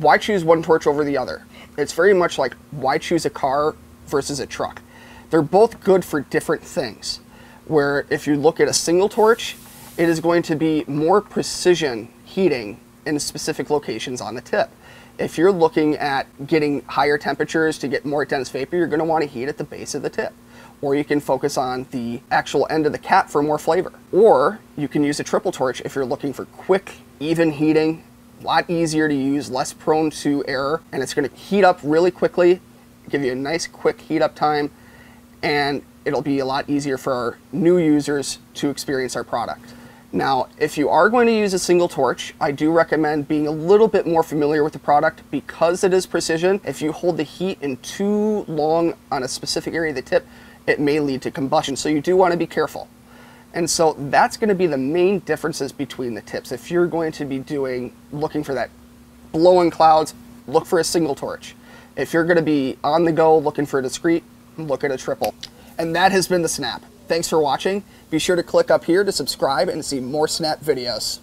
why choose one torch over the other? It's very much like why choose a car versus a truck. They're both good for different things. Where if you look at a single torch, it is going to be more precision heating in specific locations on the tip. If you're looking at getting higher temperatures to get more dense vapor, you're going to want to heat at the base of the tip. Or you can focus on the actual end of the cap for more flavor. Or you can use a triple torch if you're looking for quick, even heating, a lot easier to use, less prone to error, and it's going to heat up really quickly, give you a nice quick heat up time, and it'll be a lot easier for our new users to experience our product. Now, if you are going to use a single torch, I do recommend being a little bit more familiar with the product because it is precision. If you hold the heat in too long on a specific area of the tip, it may lead to combustion. So you do want to be careful. And so that's going to be the main differences between the tips. If you're going to be doing, looking for that blowing clouds, look for a single torch. If you're going to be on the go looking for a discreet, look at a triple. And that has been the Snap. Thanks for watching. Be sure to click up here to subscribe and see more Snap videos.